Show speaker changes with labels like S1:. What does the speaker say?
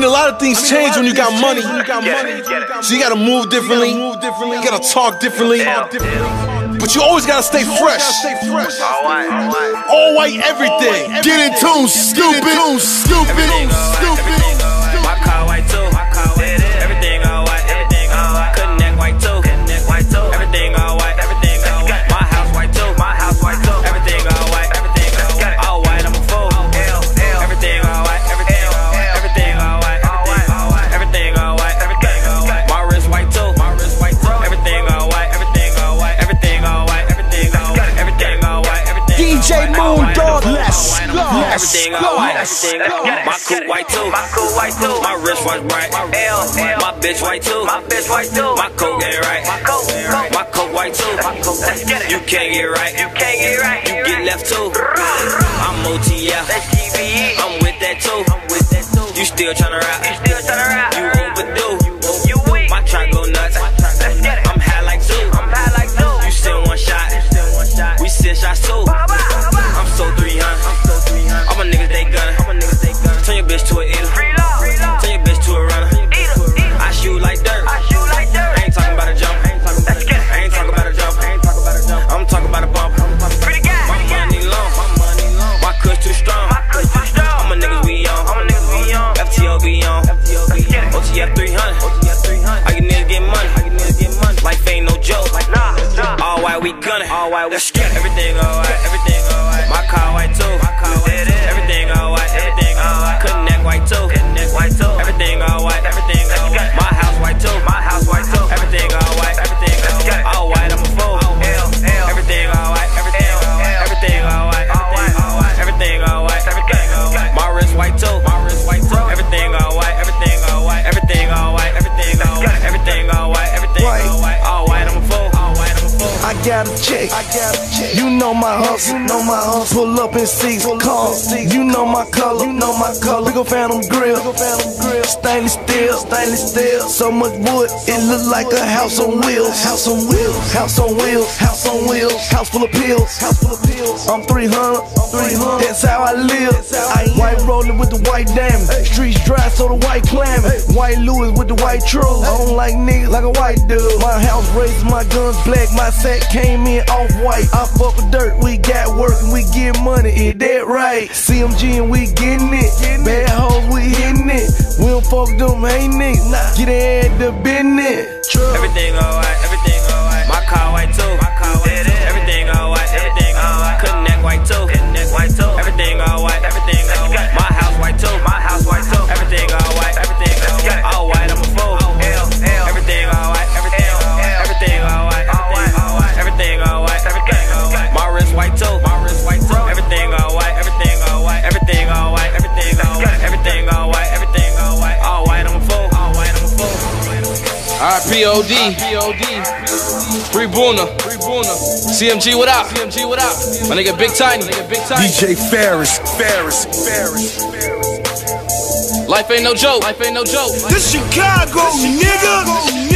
S1: mean, a lot of things change when you got money. So you gotta move differently. You gotta talk differently. But you always gotta stay fresh. All white everything.
S2: Get in tune, stupid. Stupid. Stupid.
S3: Everything all white. My coupe white too. My coupe white too. My wrist was bright. L. My bitch white too. My bitch white too. My coat ain't right. My coat. My coat white too. Let's get it. You can't get right. You can't get right. You get left too. I'm OTF. I'm with that too. I'm with that too. You still tryna rap. You still tryna rap. You overdue. All white, we everything alright. Everything alright. My car white too. My car white
S4: got a check. I got a check. You know my hustle. You know my hustle. Pull up in seats, car. You know my color. You know my color. We gon' Phantom grill. Stainless steel. Stainless steel. So much wood, it look like a house on wheels. House on wheels. House on wheels. House on wheels. House full of pills. House full of pills. I'm 300. 300. That's how I live. I ain't white rolling with the white diamond. Streets dry, so the white clamming. White Louis with the white truth. I don't like niggas like a white dude. My house raised, my guns black. My sack came in off white. I fuck with Durk, we got work and we get money, is that right? CMG and we getting it. Bad hoes, we hitting it. We don't fuck them, ain't niggas. Nah. Get ahead the business.
S3: Everything alright, everything alright. My car white too.
S1: RPOD. Free Boona. Free Boona. CMG, what up? CMG, what up? My nigga Big Tiny. Big Tiny.
S2: DJ Ferris. Ferris. Ferris.
S1: Life ain't no joke. Life ain't no joke.
S2: This Chicago, nigga.